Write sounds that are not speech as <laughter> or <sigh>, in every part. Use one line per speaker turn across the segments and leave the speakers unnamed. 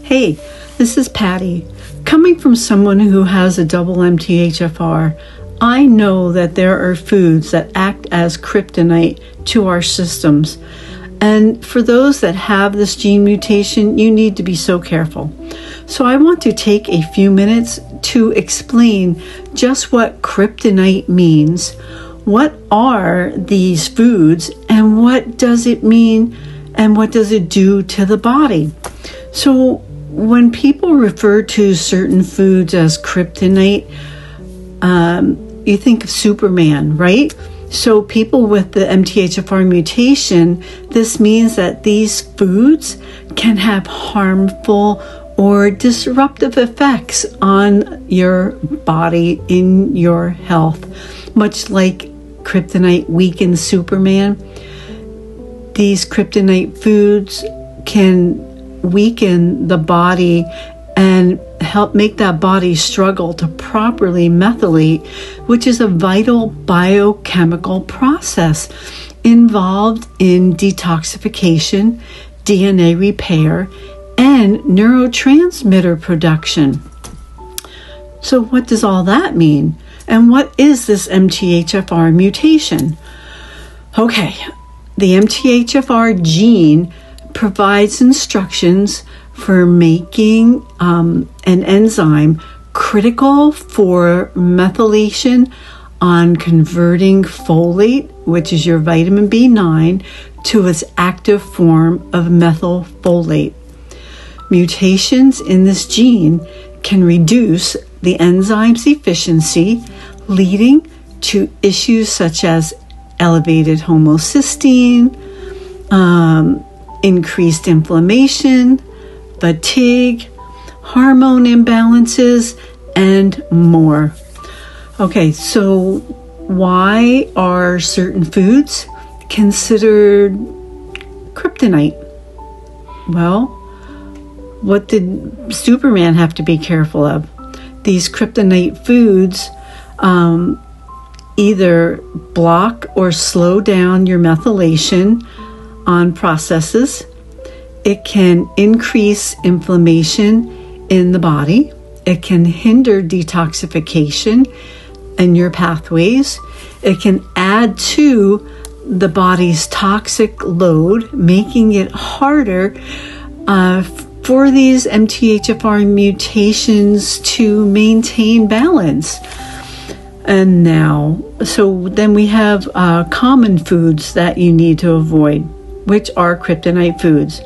Hey, this is Patty. Coming from someone who has a double MTHFR, I know that there are foods that act as kryptonite to our systems. And for those that have this gene mutation, you need to be so careful. So, I want to take a few minutes to explain just what kryptonite means, what are these foods, and what does it mean, and what does it do to the body. So, when people refer to certain foods as kryptonite, um, you think of Superman, right? So, people with the MTHFR mutation, this means that these foods can have harmful or disruptive effects on your body in your health, much like kryptonite weakens Superman. These kryptonite foods can weaken the body and help make that body struggle to properly methylate, which is a vital biochemical process involved in detoxification, DNA repair, and neurotransmitter production. So, what does all that mean? And what is this MTHFR mutation? Okay, the MTHFR gene provides instructions for making um, an enzyme critical for methylation on converting folate, which is your vitamin B9, to its active form of methylfolate. Mutations in this gene can reduce the enzyme's efficiency, leading to issues such as elevated homocysteine, um, increased inflammation, fatigue, hormone imbalances, and more. Okay, so why are certain foods considered kryptonite? Well, what did Superman have to be careful of? These kryptonite foods um, either block or slow down your methylation on processes it can increase inflammation in the body. It can hinder detoxification in your pathways. It can add to the body's toxic load, making it harder uh, for these MTHFR mutations to maintain balance. And now, so then we have uh, common foods that you need to avoid, which are kryptonite foods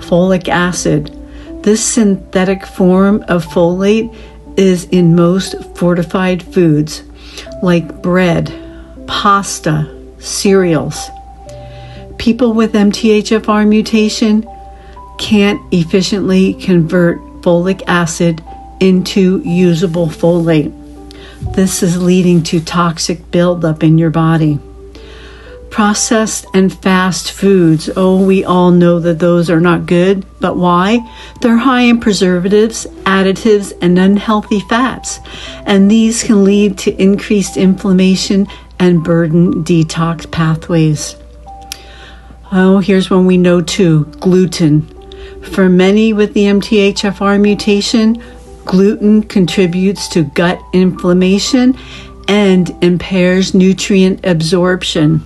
folic acid. This synthetic form of folate is in most fortified foods like bread, pasta, cereals. People with MTHFR mutation can't efficiently convert folic acid into usable folate. This is leading to toxic buildup in your body. Processed and fast foods. Oh, we all know that those are not good, but why? They're high in preservatives, additives, and unhealthy fats, and these can lead to increased inflammation and burden detox pathways. Oh, here's one we know too gluten. For many with the MTHFR mutation, gluten contributes to gut inflammation and impairs nutrient absorption.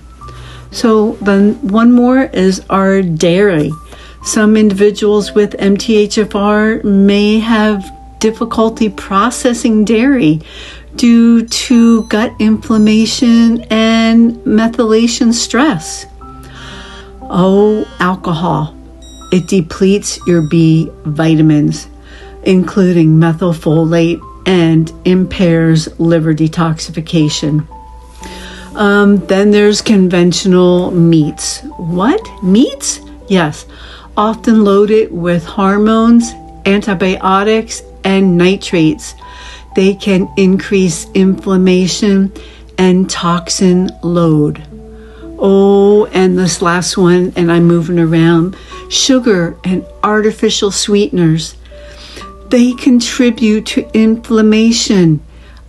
So then one more is our dairy. Some individuals with MTHFR may have difficulty processing dairy due to gut inflammation and methylation stress. Oh, alcohol. It depletes your B vitamins, including methylfolate, and impairs liver detoxification. Um, then there's conventional meats. What? Meats? Yes, often loaded with hormones, antibiotics, and nitrates. They can increase inflammation and toxin load. Oh, and this last one, and I'm moving around sugar and artificial sweeteners. They contribute to inflammation,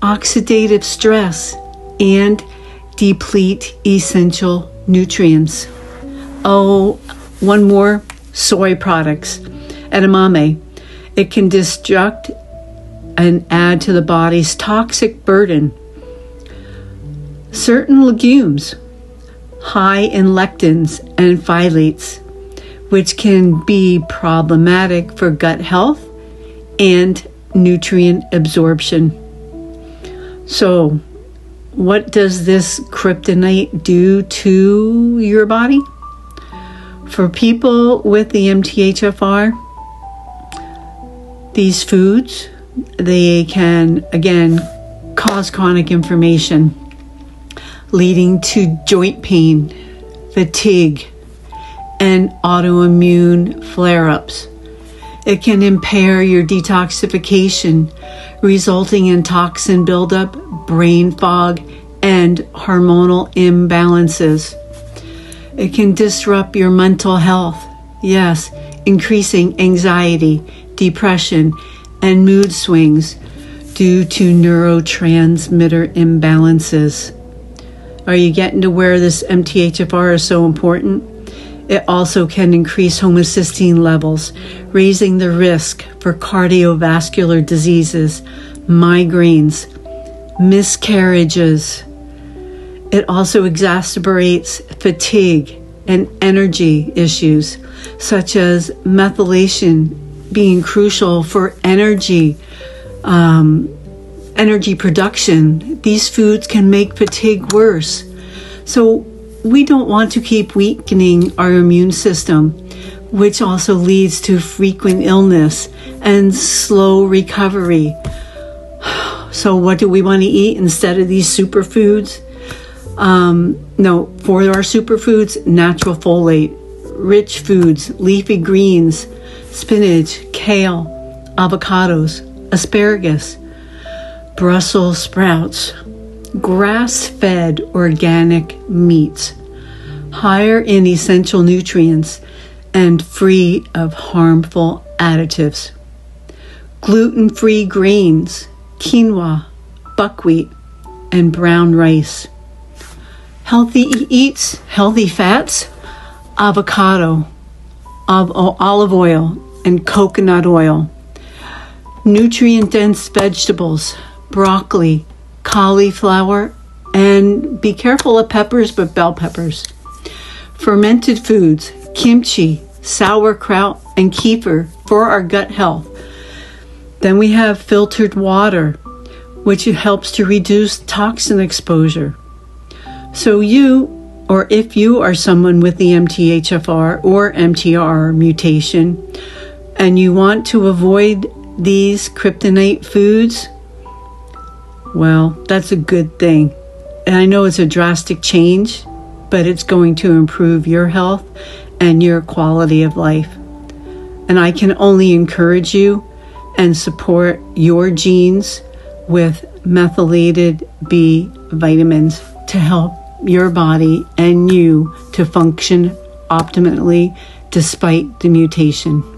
oxidative stress, and deplete essential nutrients. Oh, one more soy products. Edamame. It can destruct and add to the body's toxic burden. Certain legumes, high in lectins and phthalates, which can be problematic for gut health and nutrient absorption. So, what does this kryptonite do to your body? For people with the MTHFR, these foods they can again cause chronic inflammation leading to joint pain, fatigue, and autoimmune flare ups. It can impair your detoxification, resulting in toxin buildup, brain fog, and hormonal imbalances. It can disrupt your mental health, yes, increasing anxiety, depression, and mood swings due to neurotransmitter imbalances. Are you getting to where this MTHFR is so important? It also can increase homocysteine levels, raising the risk for cardiovascular diseases, migraines, miscarriages. It also exacerbates fatigue and energy issues, such as methylation being crucial for energy, um, energy production. These foods can make fatigue worse. So we don't want to keep weakening our immune system, which also leads to frequent illness and slow recovery. <sighs> So, what do we want to eat instead of these superfoods? Um, no, for our superfoods, natural folate, rich foods, leafy greens, spinach, kale, avocados, asparagus, Brussels sprouts, grass fed organic meats, higher in essential nutrients and free of harmful additives, gluten free grains, quinoa, buckwheat, and brown rice. Healthy eats, healthy fats, avocado, olive oil, and coconut oil. Nutrient dense vegetables, broccoli, cauliflower, and be careful of peppers, but bell peppers. Fermented foods, kimchi, sauerkraut, and kefir for our gut health. Then we have filtered water, which helps to reduce toxin exposure. So, you or if you are someone with the MTHFR or MTR mutation and you want to avoid these kryptonite foods, well, that's a good thing. And I know it's a drastic change, but it's going to improve your health and your quality of life. And I can only encourage you and support your genes with methylated B vitamins to help your body and you to function optimally despite the mutation.